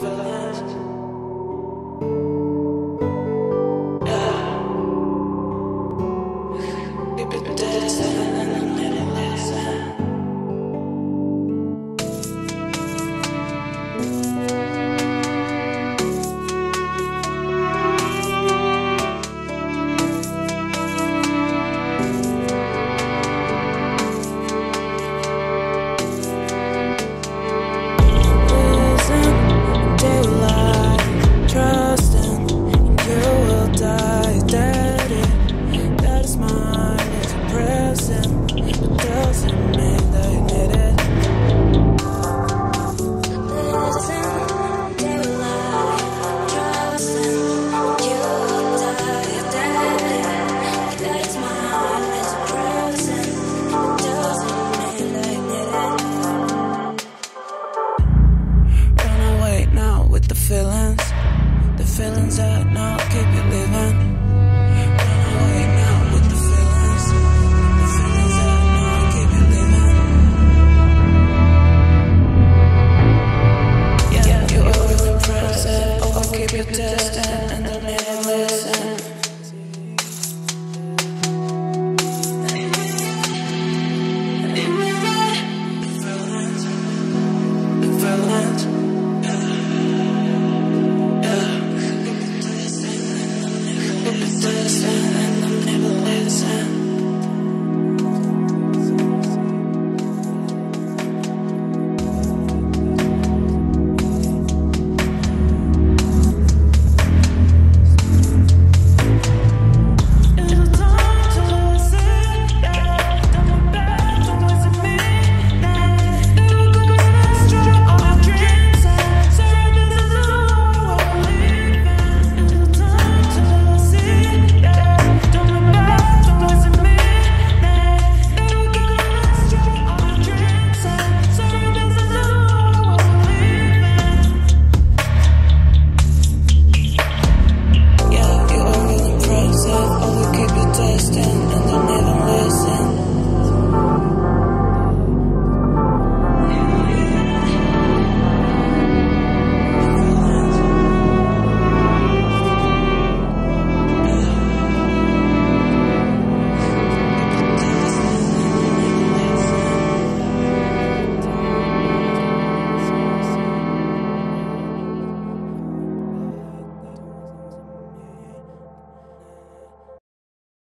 Dead,